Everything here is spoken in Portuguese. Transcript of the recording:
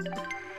Música